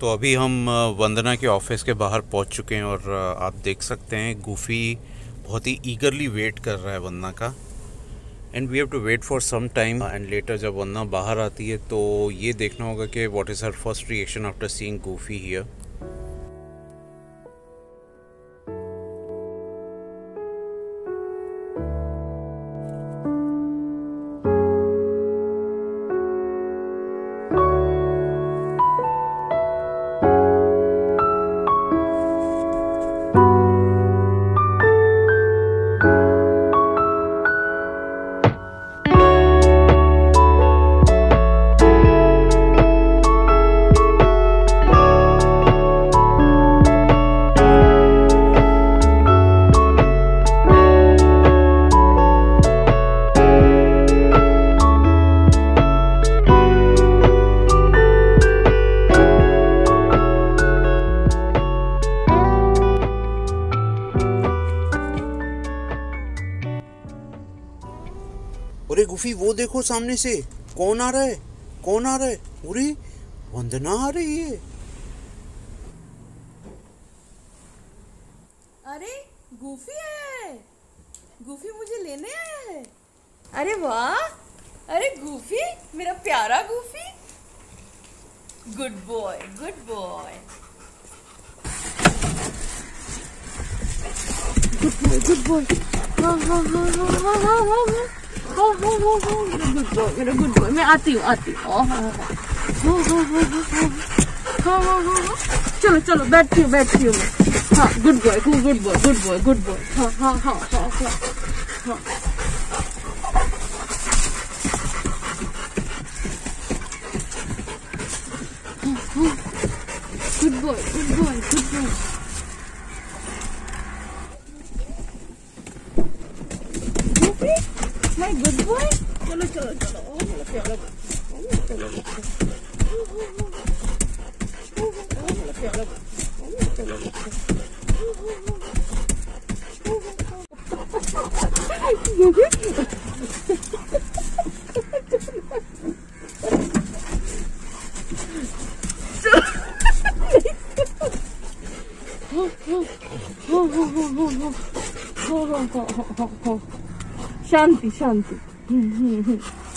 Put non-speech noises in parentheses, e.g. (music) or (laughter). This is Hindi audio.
तो अभी हम वंदना के ऑफ़िस के बाहर पहुँच चुके हैं और आप देख सकते हैं गुफ़ी बहुत ही ईगरली वेट कर रहा है वंदना का। And we have to wait for some time and later जब वंदना बाहर आती है तो ये देखना होगा कि what is her first reaction after seeing Goofy here अरे गुफी वो देखो सामने से। कौन आ रहा है? कौन आ रहा है? अरे वंदना आ रही है। अरे गूफी आया है। गूफी मुझे लेने आया है। अरे वाह। अरे गुफी मेरा प्यारा Goofy. Good boy good boy good boy हाँ हाँ हाँ हाँ हाँ हाँ। Go, go, go, go. You're a good boy. You're a good boy. May ate you, ate you. Oh, oh, oh. Go, go, go, go, go. Go, go, go, go. चलो चलो बैठती हूँ बैठती हूँ मैं हाँ good boy good boy good boy good boy हाँ हाँ हाँ हाँ हाँ हाँ Good boy, good boy, good boy. My good boy Oh, oh, oh, oh, oh, oh, oh, oh, oh, oh, oh. शांति शांति। (laughs)